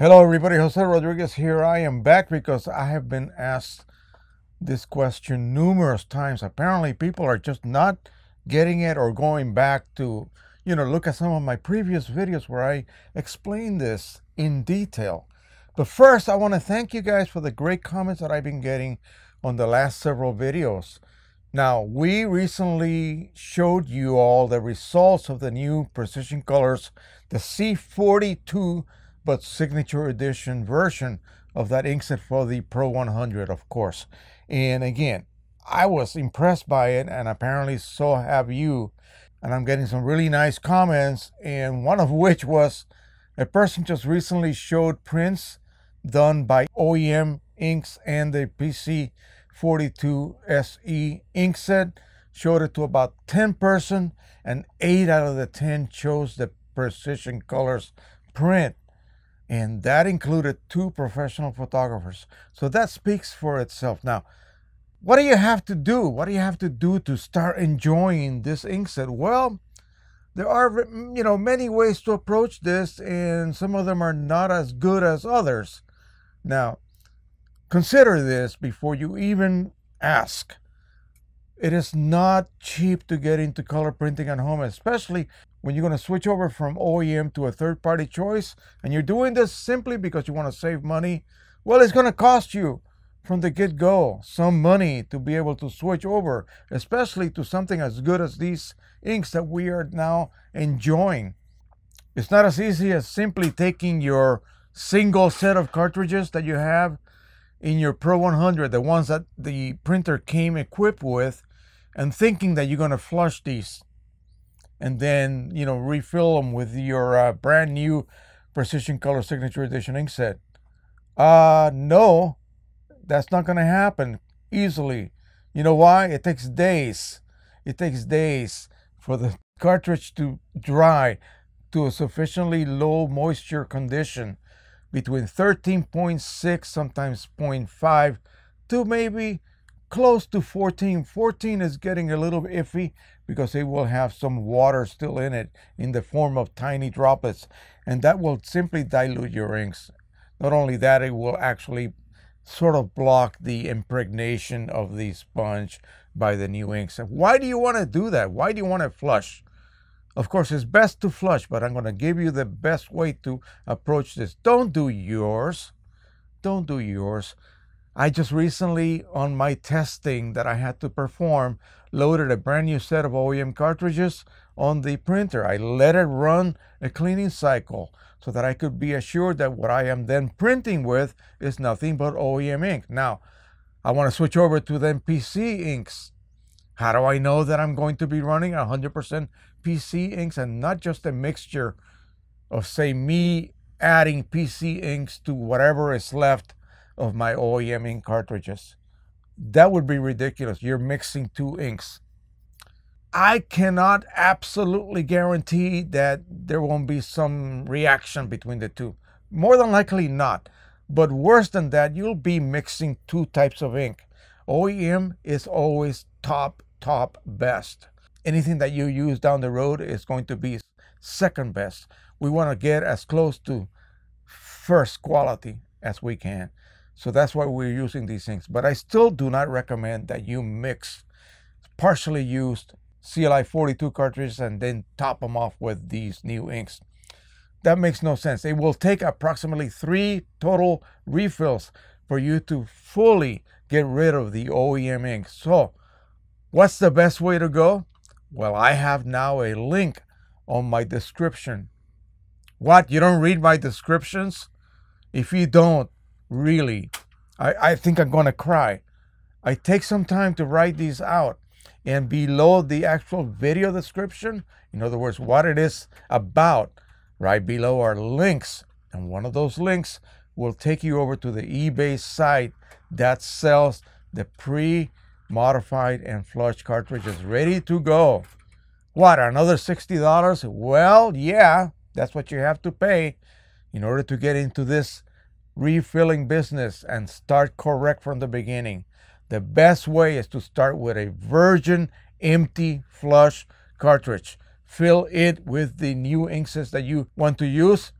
Hello, everybody. Jose Rodriguez here. I am back because I have been asked this question numerous times. Apparently, people are just not getting it or going back to, you know, look at some of my previous videos where I explain this in detail. But first, I want to thank you guys for the great comments that I've been getting on the last several videos. Now, we recently showed you all the results of the new Precision Colors, the C42 but signature edition version of that inkset for the Pro 100, of course. And again, I was impressed by it, and apparently so have you. And I'm getting some really nice comments, and one of which was a person just recently showed prints done by OEM inks and the PC 42 SE inkset. Showed it to about 10 person, and 8 out of the 10 chose the Precision Colors print and that included two professional photographers. So that speaks for itself. Now, what do you have to do? What do you have to do to start enjoying this inkset? Well, there are you know many ways to approach this, and some of them are not as good as others. Now, consider this before you even ask. It is not cheap to get into color printing at home, especially when you're going to switch over from OEM to a third party choice and you're doing this simply because you want to save money, well, it's going to cost you from the get go some money to be able to switch over, especially to something as good as these inks that we are now enjoying. It's not as easy as simply taking your single set of cartridges that you have in your Pro 100, the ones that the printer came equipped with, and thinking that you're going to flush these and then you know refill them with your uh, brand new precision color signature edition ink set. Uh no that's not going to happen easily. You know why? It takes days. It takes days for the cartridge to dry to a sufficiently low moisture condition between 13.6 sometimes 0.5 to maybe close to 14. 14 is getting a little iffy because it will have some water still in it in the form of tiny droplets, and that will simply dilute your inks. Not only that, it will actually sort of block the impregnation of the sponge by the new inks. Why do you want to do that? Why do you want to flush? Of course, it's best to flush, but I'm going to give you the best way to approach this. Don't do yours. Don't do yours. I just recently, on my testing that I had to perform, loaded a brand new set of OEM cartridges on the printer. I let it run a cleaning cycle so that I could be assured that what I am then printing with is nothing but OEM ink. Now, I want to switch over to the PC inks. How do I know that I'm going to be running 100% PC inks and not just a mixture of, say, me adding PC inks to whatever is left of my OEM ink cartridges. That would be ridiculous. You're mixing two inks. I cannot absolutely guarantee that there won't be some reaction between the two. More than likely not. But worse than that, you'll be mixing two types of ink. OEM is always top, top best. Anything that you use down the road is going to be second best. We want to get as close to first quality as we can. So that's why we're using these things. But I still do not recommend that you mix partially used CLI 42 cartridges and then top them off with these new inks. That makes no sense. It will take approximately three total refills for you to fully get rid of the OEM ink. So what's the best way to go? Well, I have now a link on my description. What? You don't read my descriptions? If you don't, really. I, I think I'm going to cry. I take some time to write these out. And below the actual video description, in other words, what it is about, right below are links. And one of those links will take you over to the eBay site that sells the pre modified and flush cartridges ready to go. What, another $60? Well, yeah, that's what you have to pay in order to get into this refilling business and start correct from the beginning. The best way is to start with a virgin, empty, flush cartridge. Fill it with the new inksets that you want to use.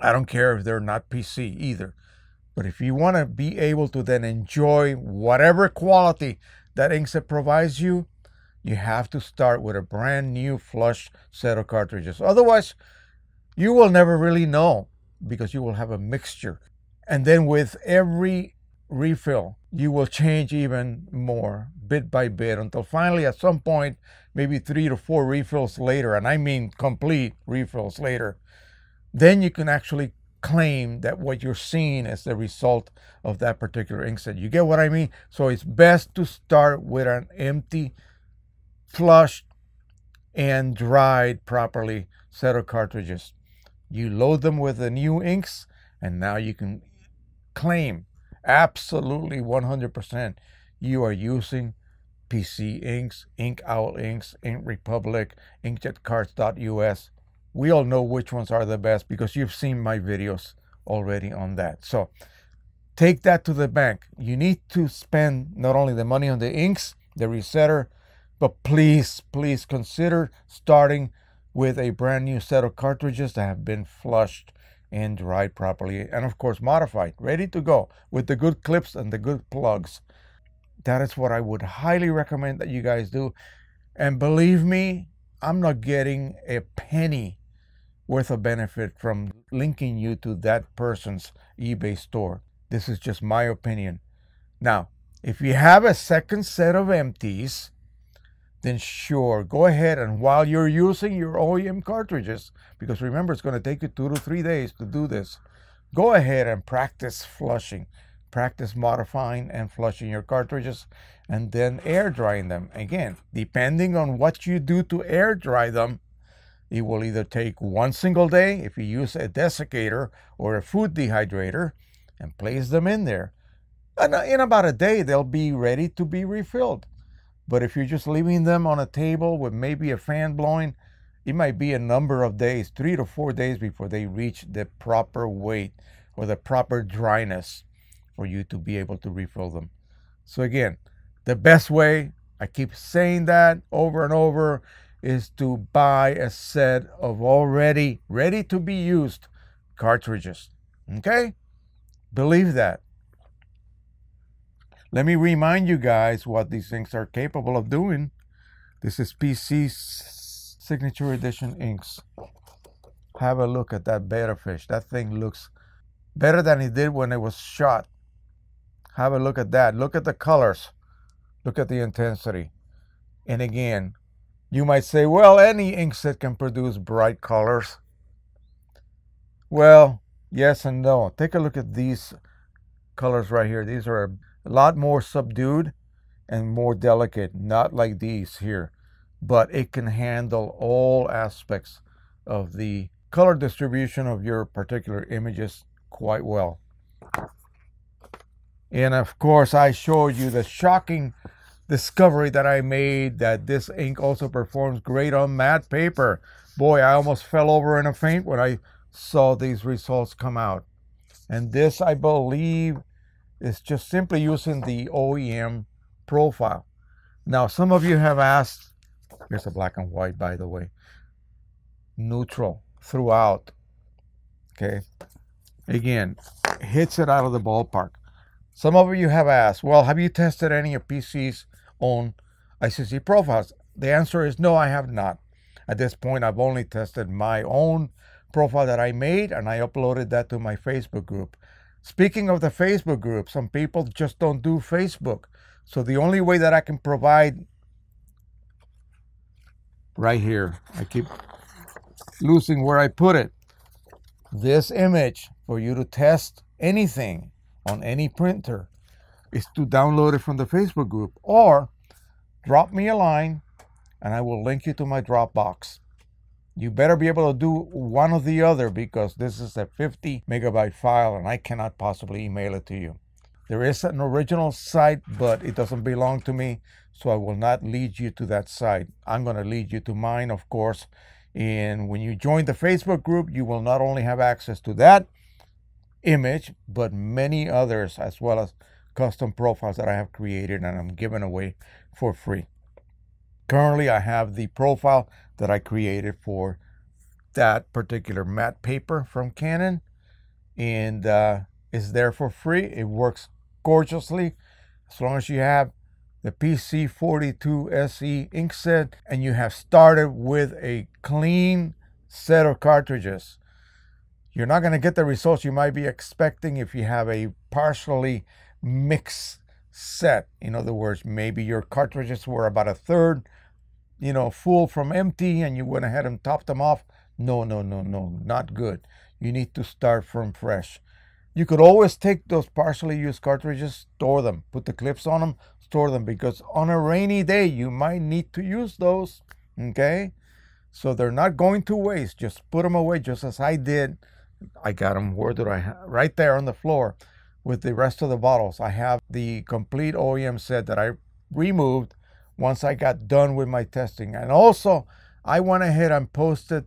I don't care if they're not PC either. But if you want to be able to then enjoy whatever quality that inkset provides you, you have to start with a brand new flush set of cartridges. Otherwise, you will never really know because you will have a mixture. And then with every refill, you will change even more bit by bit until finally at some point, maybe three to four refills later, and I mean complete refills later, then you can actually claim that what you're seeing is the result of that particular inkset. You get what I mean? So it's best to start with an empty, flushed, and dried properly set of cartridges. You load them with the new inks, and now you can claim absolutely 100% you are using PC inks, Ink Owl inks, Ink Republic, inkjetcards.us. We all know which ones are the best because you've seen my videos already on that. So take that to the bank. You need to spend not only the money on the inks, the resetter, but please, please consider starting with a brand new set of cartridges that have been flushed and dried properly and of course modified ready to go with the good clips and the good plugs. That is what i would highly recommend that you guys do. And believe me i'm not getting a penny worth of benefit from linking you to that person's ebay store. This is just my opinion. Now if you have a second set of empties then sure, go ahead and while you're using your OEM cartridges, because remember it's going to take you two to three days to do this, go ahead and practice flushing. Practice modifying and flushing your cartridges and then air drying them. Again, depending on what you do to air dry them, it will either take one single day if you use a desiccator or a food dehydrator and place them in there. And uh, in about a day, they'll be ready to be refilled. But if you're just leaving them on a table with maybe a fan blowing, it might be a number of days, three to four days before they reach the proper weight or the proper dryness for you to be able to refill them. So again, the best way, I keep saying that over and over, is to buy a set of already ready to be used cartridges. Okay? Believe that. Let me remind you guys what these things are capable of doing. This is PC Signature Edition inks. Have a look at that betta fish. That thing looks better than it did when it was shot. Have a look at that. Look at the colors. Look at the intensity. And again, you might say, well, any inkset can produce bright colors. Well, yes and no. Take a look at these colors right here. These are a lot more subdued and more delicate, not like these here, but it can handle all aspects of the color distribution of your particular images quite well. And of course, I showed you the shocking discovery that I made that this ink also performs great on matte paper. Boy, I almost fell over in a faint when I saw these results come out. And this, I believe, is just simply using the OEM profile. Now, some of you have asked, here's a black and white, by the way, neutral throughout. Okay. Again, hits it out of the ballpark. Some of you have asked, well, have you tested any of PC's own ICC profiles? The answer is no, I have not. At this point, I've only tested my own profile that I made and I uploaded that to my Facebook group. Speaking of the Facebook group, some people just don't do Facebook. So the only way that I can provide right here, I keep losing where I put it, this image for you to test anything on any printer is to download it from the Facebook group or drop me a line and I will link you to my Dropbox you better be able to do one or the other because this is a 50 megabyte file and I cannot possibly email it to you. There is an original site, but it doesn't belong to me, so I will not lead you to that site. I'm going to lead you to mine, of course. And when you join the Facebook group, you will not only have access to that image, but many others, as well as custom profiles that I have created and I'm giving away for free. Currently, I have the profile that I created for that particular matte paper from Canon. and uh, it's there for free. It works gorgeously as long as you have the PC42 SE ink set and you have started with a clean set of cartridges. You're not going to get the results you might be expecting if you have a partially mixed set. In other words, maybe your cartridges were about a third, you know, full from empty and you went ahead and topped them off. No, no, no, no, not good. You need to start from fresh. You could always take those partially used cartridges, store them, put the clips on them, store them because on a rainy day you might need to use those. Okay? So they're not going to waste. Just put them away just as I did. I got them, where did I have? Right there on the floor with the rest of the bottles. I have the complete OEM set that I removed once I got done with my testing. And also, I went ahead and posted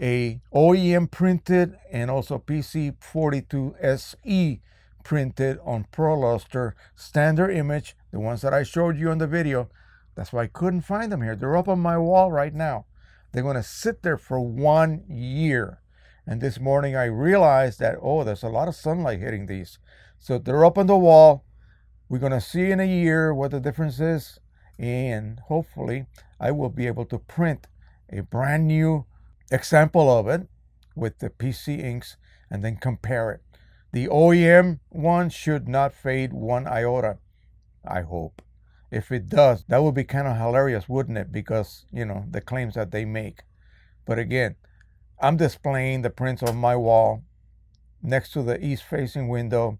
a OEM printed and also PC42 SE printed on ProLuster standard image, the ones that I showed you in the video. That's why I couldn't find them here. They're up on my wall right now. They're going to sit there for one year. And this morning I realized that, oh, there's a lot of sunlight hitting these. So they're up on the wall. We're going to see in a year what the difference is. And hopefully I will be able to print a brand new example of it with the PC inks and then compare it. The OEM one should not fade one iota, I hope. If it does, that would be kind of hilarious, wouldn't it? Because, you know, the claims that they make. But again, I'm displaying the prints on my wall next to the east facing window.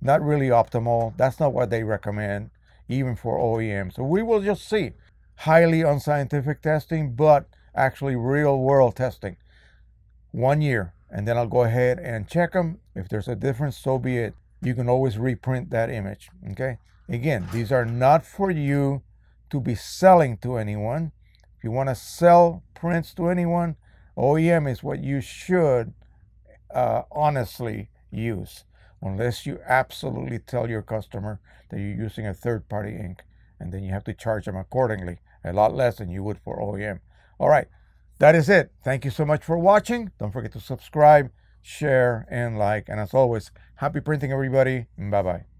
Not really optimal. That's not what they recommend, even for OEM. So we will just see. Highly unscientific testing, but actually real world testing. One year. And then I'll go ahead and check them. If there's a difference, so be it. You can always reprint that image. Okay. Again, these are not for you to be selling to anyone. If you want to sell prints to anyone, OEM is what you should uh, honestly use, unless you absolutely tell your customer that you're using a third party ink, and then you have to charge them accordingly, a lot less than you would for OEM. All right, that is it. Thank you so much for watching. Don't forget to subscribe, share, and like. And as always, happy printing, everybody. Bye bye.